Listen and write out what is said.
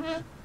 Hmm.